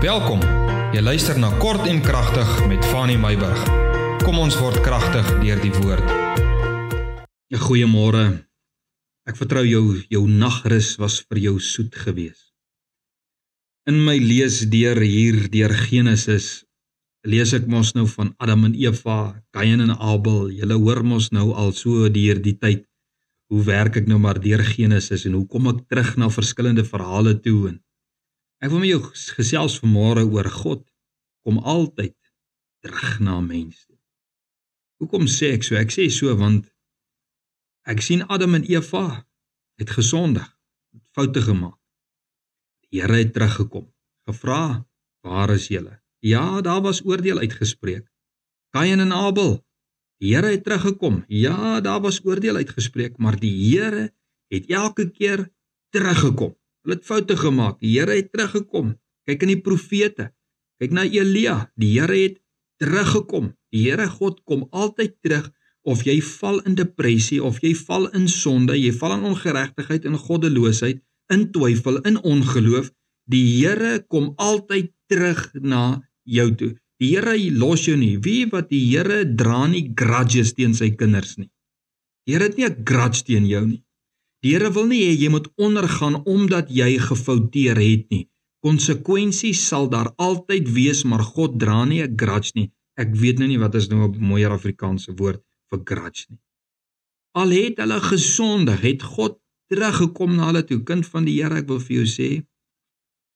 Welkom. Jy luister na Kort en Kragtig met Fanny Meyburg. Kom ons word kragtig deur die woord. Ja, goeiemôre. Ek vertrou jou jou nagrus was vir jou soet geweest. In my lees deur hier deur Genesis lees ek mos nou van Adam en Eva, Kain en Abel. Julle hoor mos nou al so deur die tyd hoe werk ek nou maar deur Genesis en hoe kom ek terug na verskillende verhale toe en Ek wil met jou gesels vanmôre oor God kom altyd terug na mense. Hoekom sê ek so? Ek sê so want ek sien Adam en Eva het gesondig, het foute gemaak. Die Here het teruggekom, gevra, "Waar is julle?" Ja, daar was oordeel uitgespreek. Kain en Abel. Die Here het teruggekom. Ja, daar was oordeel uitgespreek, maar die Here het elke keer teruggekom. Hulle het foute gemaak. Die Here het teruggekom. Kyk in die profete. Kyk na Elia. Die Here het teruggekom. Die Here God kom altyd terug of jy val in depressie of jy val in sonde, jy val in ongeregtigheid en goddeloosheid, in twyfel, in ongeloof, die Here kom altyd terug na jou toe. Die Here los jou nie. Wie wat die Here dra nie grudges teen sy kinders nie. Die Here het nie 'n grudge teen jou nie. Die Here wil nie hê jy moet ondergaan omdat jy gefouteer het nie. Konsekwensies sal daar altyd wees, maar God dra nie 'n grudge nie. Ek weet nou nie wat is nou 'n mooier Afrikaanse woord vir grudge nie. Al het hulle gesondig, het God teruggekom na hulle toe. Kind van die Here, ek wil vir jou sê,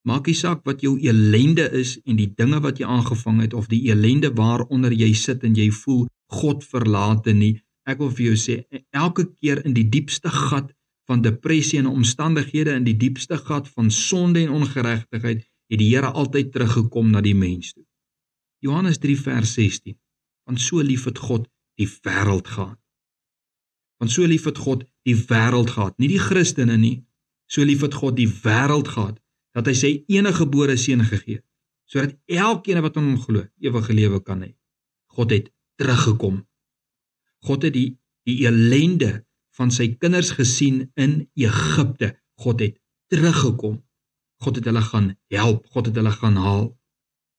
maak nie saak wat jou elende is en die dinge wat jy aangevang het of die elende waaronder jy sit en jy voel God verlate nie. Ek wil vir jou sê, elke keer in die diepste gat van depressie en omstandighede in die diepste gat van sonde en ongeregtigheid het die Here altyd teruggekom na die mens toe. Johannes 3 vers 16. Want so lief het God die wêreld gehad. Want so lief het God die wêreld gehad, nie die Christene nie. So lief het God die wêreld gehad dat hy sy enige gebore seun gegee het sodat elkeen wat aan hom glo ewige lewe kan hê. God het teruggekom. God het die die elende van sy kinders gesien in Egipte. God het teruggekom. God het hulle gaan help. God het hulle gaan haal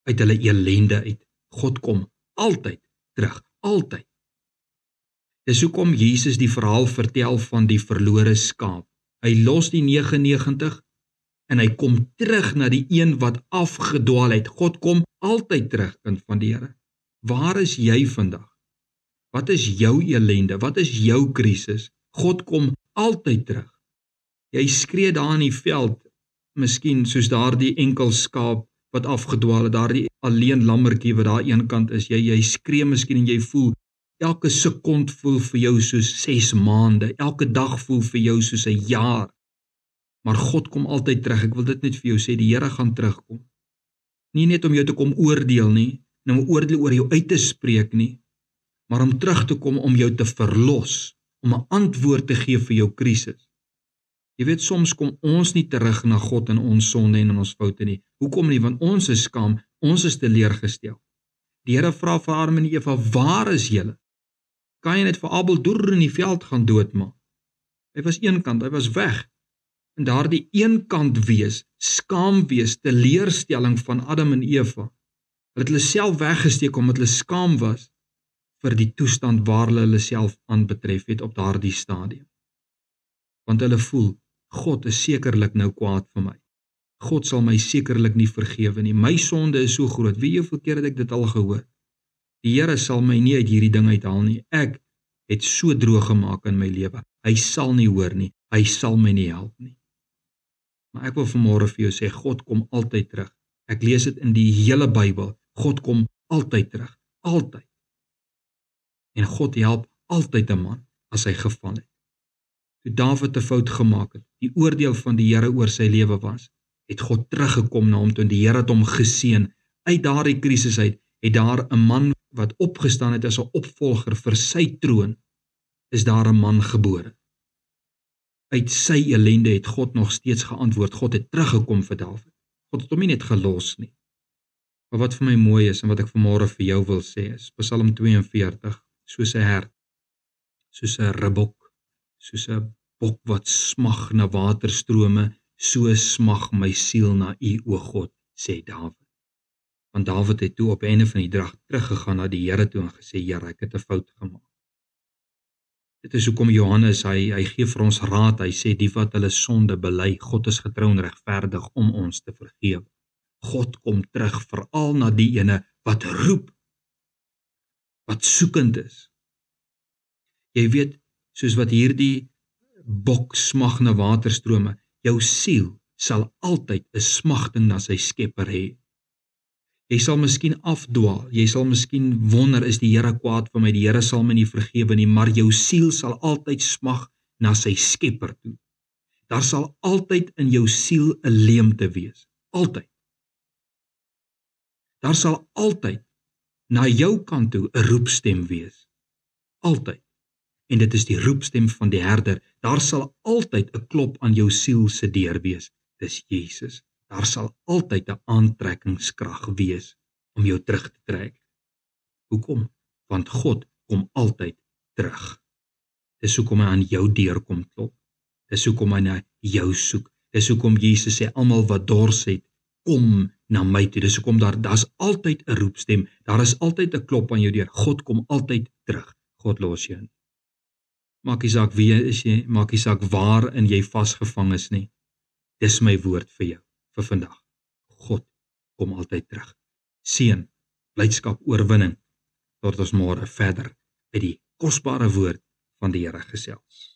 uit hulle elende uit. God kom altyd terug, altyd. Dis hoekom Jesus die verhaal vertel van die verlore skaap. Hy los die 99 en hy kom terug na die een wat afgedwaal het. God kom altyd terug, kind van die Here. Waar is jy vandag? Wat is jou elende? Wat is jou krisis? God kom altyd terug. Jy skree daar in die veld, miskien soos daardie enkel skaap wat afgedwaal het, daardie alleen lammertjie wat daar eenkant is. Jy jy skree miskien en jy voel elke sekond voel vir jou soos 6 maande, elke dag voel vir jou soos 'n jaar. Maar God kom altyd terug. Ek wil dit net vir jou sê, die Here gaan terugkom. Nie net om jou te kom oordeel nie, nou 'n oordeel oor jou uit te spreek nie, maar om terug te kom om jou te verlos om 'n antwoord te gee vir jou krisis. Jy weet soms kom ons nie terug na God in ons sonde en in ons foute nie. Hoekom nie? Want ons is skaam, ons is teleurgestel. Die Here vra vir Adam en Eva, "Waar is julle?" Kain het vir Abel deur in die veld gaan doodmaak. Hy was eenkant, hy was weg. En daardie eenkant wees, skaam wees, teleurstelling van Adam en Eva. Hulle het hulle self weggesteek omdat hulle skaam was vir die toestand waar hulle hulle self aanbetref het op daardie stadium. Want hulle voel God is sekerlik nou kwaad vir my. God sal my sekerlik nie vergewe nie. My sonde is so groot. Wie hoeveel keer het ek dit al gehoor? Die Here sal my nie uit hierdie ding uithaal nie. Ek het so droog gemaak in my lewe. Hy sal nie hoor nie. Hy sal my nie help nie. Maar ek wil vanmôre vir jou sê God kom altyd terug. Ek lees dit in die hele Bybel. God kom altyd terug. Altyd en God help altyd 'n man as hy geval het. Toe Dawid 'n fout gemaak het, die oordeel van die Here oor sy lewe was, het God teruggekom na hom toe en die Here het hom geseën. Uit daardie krisis uit het daar 'n man wat opgestaan het as 'n opvolger vir sy troon, is daar 'n man gebore. Uit sy ellende het God nog steeds geantwoord. God het teruggekom vir Dawid. God het hom nie net gelos nie. Maar wat vir my mooi is en wat ek vanmôre vir jou wil sê is Psalm 42 soos 'n hert, soos 'n ribbok, soos 'n bok wat smag na waterstrome, so smag my siel na U o God, sê Dawid. Want Dawid het toe op einde van die dag teruggegaan na die Here toe en gesê, Here, ek het 'n fout gemaak. Dit is hoekom Johannes hy hy gee vir ons raad. Hy sê die wat hulle sonde bely, God is getrou en regverdig om ons te vergewe. God kom terug veral na die ene wat roep, wat soekend is. Jy weet, soos wat hierdie bok smag na waterstrome, jou siel sal altyd 'n smagting na sy Skepper hê. Jy sal miskien afdwaal. Jy sal miskien wonder is die Here kwaad vir my? Die Here sal my nie vergewe nie, maar jou siel sal altyd smag na sy Skepper toe. Daar sal altyd in jou siel 'n leemte wees. Altyd. Daar sal altyd na jou kant toe 'n roepstem wees. Altyd. En dit is die roepstem van die herder. Daar sal altyd 'n klop aan jou siel se deur wees. Dis Jesus daar sal altyd 'n aantrekkingskrag wees om jou terug te trek. Hoekom? Want God kom altyd terug. Dis hoekom hy aan jou deur kom klop. Dis hoekom hy na jou soek. Dis hoekom Jesus sê almal wat dors het, kom na my toe. Dis hoekom daar daar's altyd 'n roepstem. Daar is altyd 'n klop aan jou deur. God kom altyd terug. God los jou nie. Maak nie saak wie is jy, maak nie saak waar in jy vasgevang is nie. Dis my woord vir jou vir vandag. God kom altyd terug. Seën, blydskap, oorwinning tot ons môre verder uit die kosbare woord van die Here gesels.